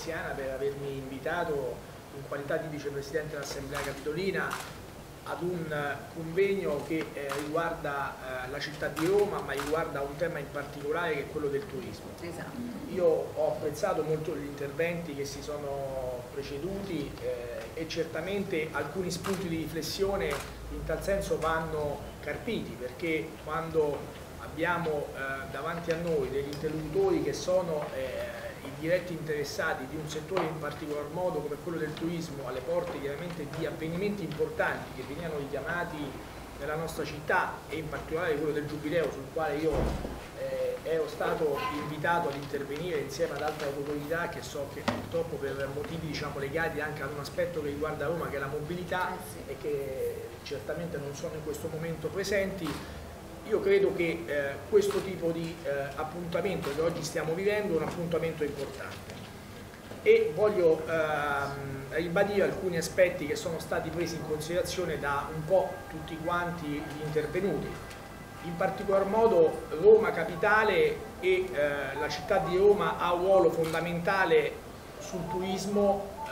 Veneziana per avermi invitato in qualità di vicepresidente dell'Assemblea Capitolina ad un convegno che eh, riguarda eh, la città di Roma ma riguarda un tema in particolare che è quello del turismo. Esatto. Io ho apprezzato molto gli interventi che si sono preceduti eh, e certamente alcuni spunti di riflessione in tal senso vanno carpiti perché quando abbiamo eh, davanti a noi degli interlocutori che sono eh, diretti interessati di un settore in particolar modo come quello del turismo alle porte chiaramente di avvenimenti importanti che venivano richiamati nella nostra città e in particolare quello del Giubileo sul quale io eh, ero stato invitato ad intervenire insieme ad altre autorità che so che purtroppo per motivi diciamo, legati anche ad un aspetto che riguarda Roma che è la mobilità eh e che certamente non sono in questo momento presenti io credo che eh, questo tipo di eh, appuntamento che oggi stiamo vivendo è un appuntamento importante e voglio ehm, ribadire alcuni aspetti che sono stati presi in considerazione da un po' tutti quanti gli intervenuti. In particolar modo Roma Capitale e eh, la città di Roma ha un ruolo fondamentale sul turismo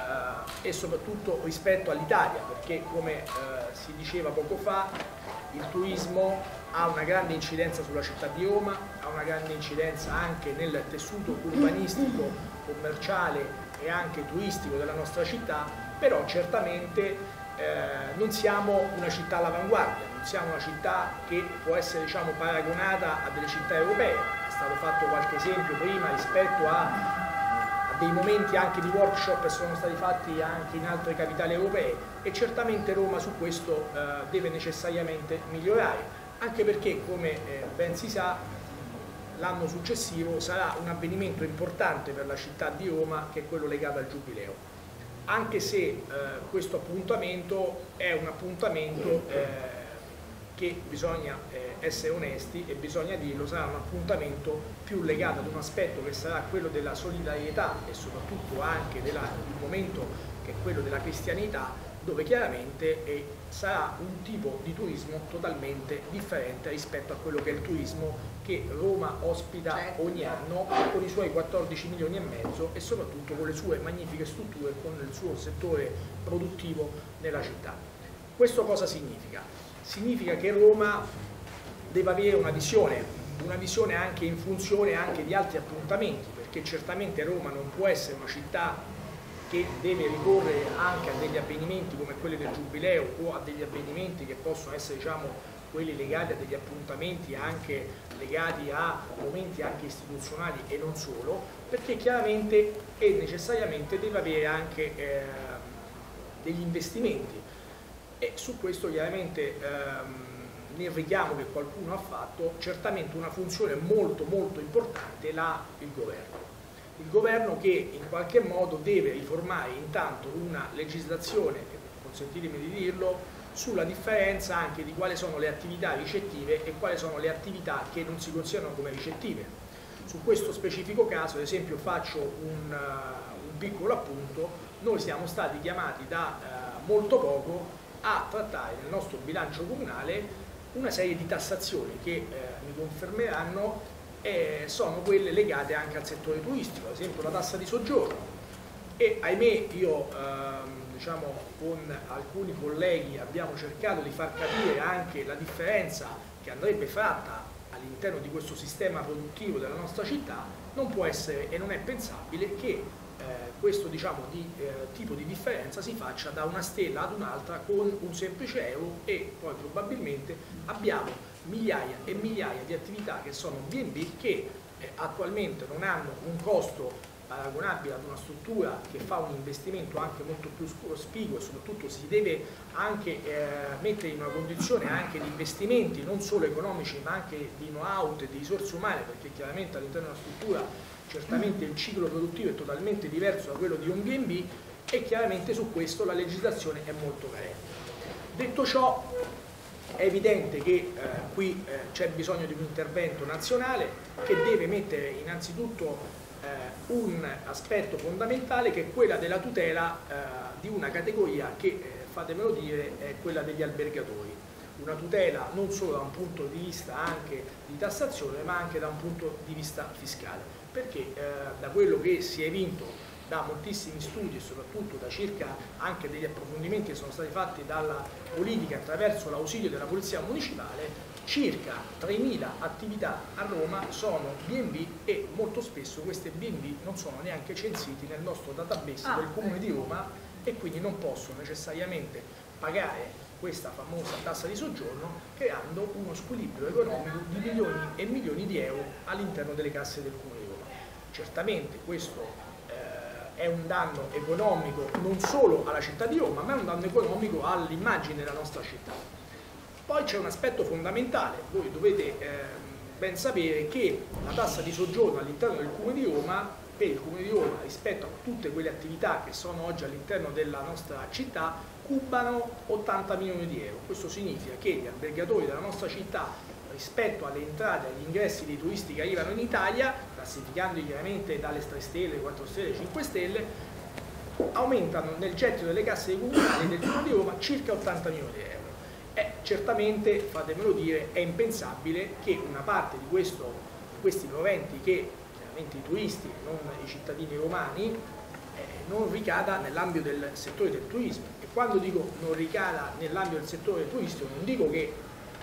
eh, e soprattutto rispetto all'Italia perché come eh, si diceva poco fa il turismo ha una grande incidenza sulla città di Roma, ha una grande incidenza anche nel tessuto urbanistico, commerciale e anche turistico della nostra città, però certamente eh, non siamo una città all'avanguardia, non siamo una città che può essere diciamo, paragonata a delle città europee, è stato fatto qualche esempio prima rispetto a, a dei momenti anche di workshop che sono stati fatti anche in altre capitali europee e certamente Roma su questo eh, deve necessariamente migliorare anche perché come eh, ben si sa l'anno successivo sarà un avvenimento importante per la città di Roma che è quello legato al Giubileo. Anche se eh, questo appuntamento è un appuntamento eh, che bisogna eh, essere onesti e bisogna dirlo, sarà un appuntamento più legato ad un aspetto che sarà quello della solidarietà e soprattutto anche del momento che è quello della cristianità dove chiaramente eh, sarà un tipo di turismo totalmente differente rispetto a quello che è il turismo che Roma ospita certo. ogni anno con i suoi 14 milioni e mezzo e soprattutto con le sue magnifiche strutture, con il suo settore produttivo nella città. Questo cosa significa? Significa che Roma deve avere una visione, una visione anche in funzione anche di altri appuntamenti, perché certamente Roma non può essere una città che deve ricorrere anche a degli avvenimenti come quelli del Giubileo o a degli avvenimenti che possono essere diciamo, quelli legati a degli appuntamenti anche legati a momenti anche istituzionali e non solo, perché chiaramente e necessariamente deve avere anche eh, degli investimenti. E su questo chiaramente ehm, nel richiamo che qualcuno ha fatto certamente una funzione molto molto importante l'ha il governo il governo che in qualche modo deve riformare intanto una legislazione, consentitemi di dirlo, sulla differenza anche di quali sono le attività ricettive e quali sono le attività che non si considerano come ricettive. Su questo specifico caso, ad esempio, faccio un, uh, un piccolo appunto, noi siamo stati chiamati da uh, molto poco a trattare nel nostro bilancio comunale una serie di tassazioni che uh, mi confermeranno eh, sono quelle legate anche al settore turistico, ad esempio la tassa di soggiorno. E ahimè io ehm, diciamo, con alcuni colleghi abbiamo cercato di far capire anche la differenza che andrebbe fatta all'interno di questo sistema produttivo della nostra città, non può essere e non è pensabile che eh, questo diciamo, di, eh, tipo di differenza si faccia da una stella ad un'altra con un semplice euro e poi probabilmente abbiamo migliaia e migliaia di attività che sono B&B che eh, attualmente non hanno un costo paragonabile ad una struttura che fa un investimento anche molto più spigo e soprattutto si deve anche eh, mettere in una condizione anche di investimenti non solo economici ma anche di know-how e di risorse umane perché chiaramente all'interno della struttura certamente il ciclo produttivo è totalmente diverso da quello di un B&B e chiaramente su questo la legislazione è molto carente. Detto ciò è evidente che eh, qui eh, c'è bisogno di un intervento nazionale che deve mettere innanzitutto eh, un aspetto fondamentale che è quella della tutela eh, di una categoria che, eh, fatemelo dire, è quella degli albergatori. Una tutela non solo da un punto di vista anche di tassazione ma anche da un punto di vista fiscale. Perché eh, da quello che si è vinto da moltissimi studi e soprattutto da circa anche degli approfondimenti che sono stati fatti dalla politica attraverso l'ausilio della Polizia Municipale, circa 3.000 attività a Roma sono B&B e molto spesso queste B&B non sono neanche censiti nel nostro database ah, del Comune di Roma e quindi non possono necessariamente pagare questa famosa tassa di soggiorno creando uno squilibrio economico di milioni e milioni di euro all'interno delle casse del Comune di Roma. Certamente questo eh, è un danno economico non solo alla città di Roma ma è un danno economico all'immagine della nostra città. Poi c'è un aspetto fondamentale, voi dovete eh, ben sapere che la tassa di soggiorno all'interno del Comune di Roma per il Comune di Roma rispetto a tutte quelle attività che sono oggi all'interno della nostra città cubano 80 milioni di euro. Questo significa che gli albergatori della nostra città rispetto alle entrate e agli ingressi dei turisti che arrivano in Italia, classificandoli chiaramente dalle 3 stelle, 4 stelle, 5 stelle, aumentano nel gettito delle casse comunali del Comune di Roma circa 80 milioni di euro. E certamente, fatemelo dire, è impensabile che una parte di, questo, di questi proventi che chiaramente i turisti, non i cittadini romani, eh, non ricada nell'ambito del settore del turismo. Quando dico non ricada nell'ambito del settore turistico, non dico che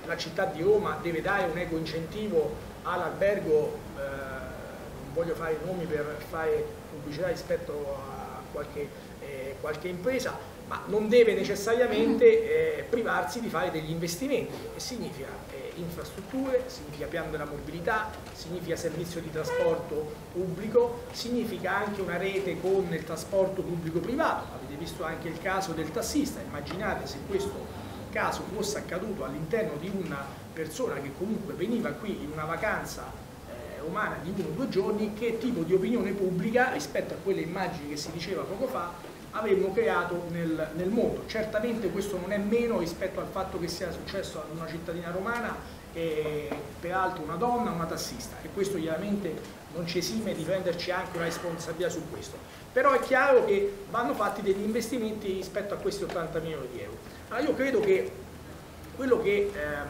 la città di Roma deve dare un eco incentivo all'albergo, eh, non voglio fare nomi per fare pubblicità rispetto a qualche, eh, qualche impresa, ma non deve necessariamente eh, privarsi di fare degli investimenti, che significa eh, infrastrutture, significa piano della mobilità, significa servizio di trasporto pubblico, significa anche una rete con il trasporto pubblico-privato, avete visto anche il caso del tassista, immaginate se questo caso fosse accaduto all'interno di una persona che comunque veniva qui in una vacanza eh, umana di uno o due giorni, che tipo di opinione pubblica rispetto a quelle immagini che si diceva poco fa avremmo creato nel, nel, mondo. Certamente questo non è meno rispetto al fatto che sia successo ad una cittadina romana e peraltro una donna, una tassista e questo chiaramente non ci esime di prenderci anche una responsabilità su questo. Però è chiaro che vanno fatti degli investimenti rispetto a questi 80 milioni di euro. Allora io credo che quello che ehm,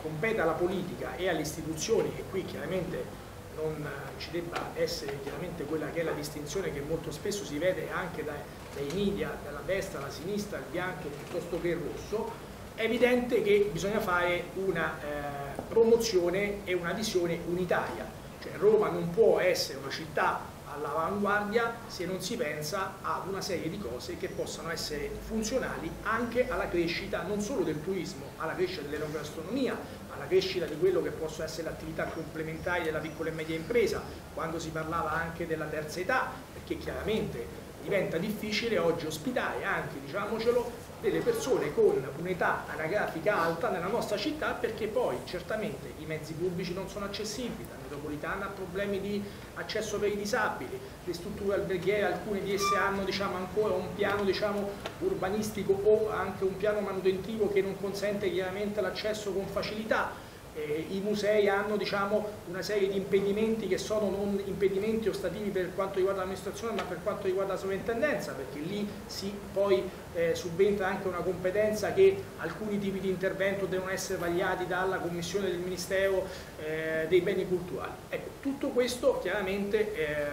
compete alla politica e alle istituzioni, e qui chiaramente non ci debba essere chiaramente quella che è la distinzione che molto spesso si vede anche dai, dai media, dalla destra alla sinistra, il bianco piuttosto che il rosso, è evidente che bisogna fare una eh, promozione e una visione unitaria. Cioè Roma non può essere una città all'avanguardia se non si pensa ad una serie di cose che possano essere funzionali anche alla crescita non solo del turismo, alla crescita dell'enogastronomia, alla crescita di quello che possono essere le attività complementari della piccola e media impresa, quando si parlava anche della terza età, perché chiaramente diventa difficile oggi ospitare anche, diciamocelo, delle persone con un'età anagrafica alta nella nostra città perché poi certamente i mezzi pubblici non sono accessibili, metropolitana ha problemi di accesso per i disabili, le strutture alberghiere, alcune di esse hanno diciamo, ancora un piano diciamo, urbanistico o anche un piano manutentivo che non consente chiaramente l'accesso con facilità, eh, i musei hanno diciamo, una serie di impedimenti che sono non impedimenti ostativi per quanto riguarda l'amministrazione ma per quanto riguarda la sovrintendenza perché lì si poi eh, subentra anche una competenza che alcuni tipi di intervento devono essere vagliati dalla commissione del Ministero eh, dei beni culturali. Ecco, tutto questo chiaramente eh,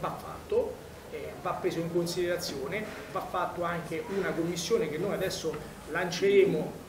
va fatto eh, va preso in considerazione, va fatto anche una commissione che noi adesso lanceremo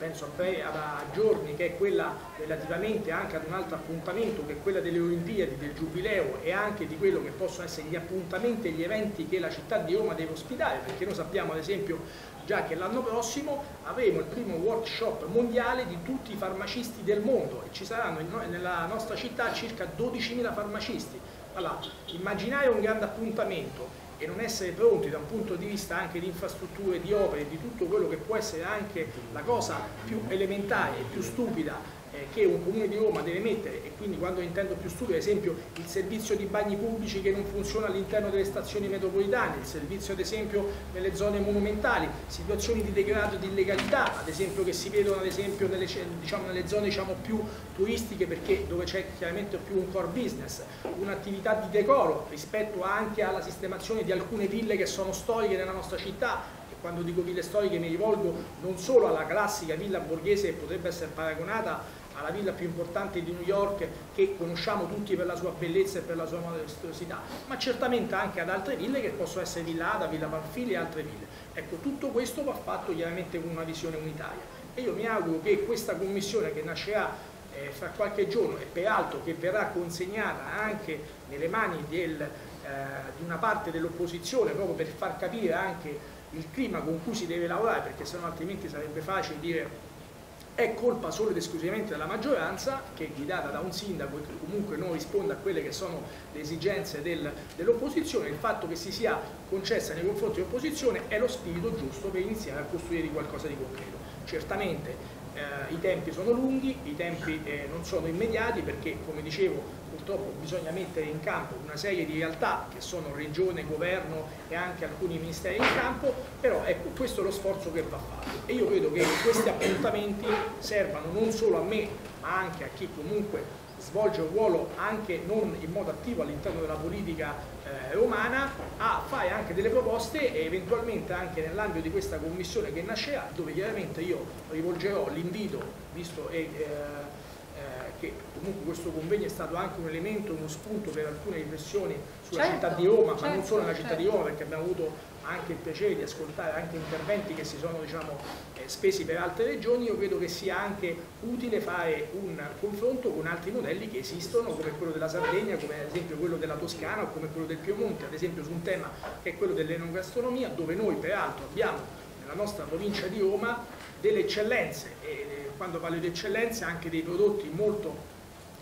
penso a, giorni, che è quella relativamente anche ad un altro appuntamento, che è quella delle Olimpiadi, del Giubileo e anche di quello che possono essere gli appuntamenti e gli eventi che la città di Roma deve ospitare, perché noi sappiamo ad esempio già che l'anno prossimo avremo il primo workshop mondiale di tutti i farmacisti del mondo e ci saranno nella nostra città circa 12.000 farmacisti. Allora, immaginare un grande appuntamento e non essere pronti da un punto di vista anche di infrastrutture, di opere, di tutto quello che può essere anche la cosa più elementare e più stupida eh, che un comune di Roma deve mettere. E quindi quando intendo più studio ad esempio il servizio di bagni pubblici che non funziona all'interno delle stazioni metropolitane, il servizio ad esempio nelle zone monumentali, situazioni di degrado e di illegalità ad esempio che si vedono ad esempio nelle, diciamo, nelle zone diciamo, più turistiche perché dove c'è chiaramente più un core business, un'attività di decoro rispetto anche alla sistemazione di alcune ville che sono storiche nella nostra città. Quando dico ville storiche mi rivolgo non solo alla classica villa borghese che potrebbe essere paragonata alla villa più importante di New York che conosciamo tutti per la sua bellezza e per la sua maestosità, ma certamente anche ad altre ville che possono essere Villa Ada, Villa Panfili e altre ville. Ecco, tutto questo va fatto chiaramente con una visione unitaria e io mi auguro che questa commissione che nascerà eh, fra qualche giorno e peraltro che verrà consegnata anche nelle mani del, eh, di una parte dell'opposizione proprio per far capire anche il clima con cui si deve lavorare perché sennò altrimenti sarebbe facile dire è colpa solo ed esclusivamente della maggioranza che è guidata da un sindaco che comunque non risponde a quelle che sono le esigenze del, dell'opposizione, il fatto che si sia concessa nei confronti dell'opposizione è lo spirito giusto per iniziare a costruire qualcosa di concreto. Certamente eh, i tempi sono lunghi, i tempi eh, non sono immediati perché come dicevo purtroppo bisogna mettere in campo una serie di realtà che sono regione, governo e anche alcuni ministeri in campo, però ecco questo è lo sforzo che va fatto. E io credo che questi appuntamenti servano non solo a me ma anche a chi comunque svolge un ruolo anche non in modo attivo all'interno della politica eh, romana a fare anche delle proposte e eventualmente anche nell'ambito di questa commissione che nascerà dove chiaramente io rivolgerò l'invito visto e, eh, che comunque questo convegno è stato anche un elemento, uno spunto per alcune riflessioni sulla certo, città di Roma, certo, ma non solo nella città certo. di Roma perché abbiamo avuto anche il piacere di ascoltare anche interventi che si sono diciamo, eh, spesi per altre regioni, io credo che sia anche utile fare un confronto con altri modelli che esistono, come quello della Sardegna, come ad esempio quello della Toscana o come quello del Piemonte, ad esempio su un tema che è quello dell'enogastronomia, dove noi peraltro abbiamo nella nostra provincia di Roma delle eccellenze e eh, quando parlo di eccellenze anche dei prodotti molto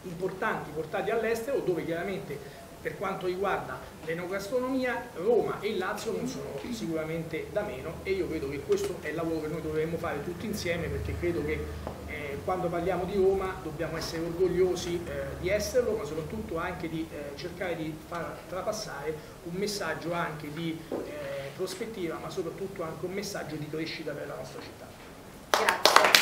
importanti portati all'estero dove chiaramente per quanto riguarda l'enogastronomia, Roma e il Lazio non sono sicuramente da meno e io credo che questo è il lavoro che noi dovremmo fare tutti insieme perché credo che eh, quando parliamo di Roma dobbiamo essere orgogliosi eh, di esserlo ma soprattutto anche di eh, cercare di far trapassare un messaggio anche di eh, prospettiva ma soprattutto anche un messaggio di crescita per la nostra città. Grazie.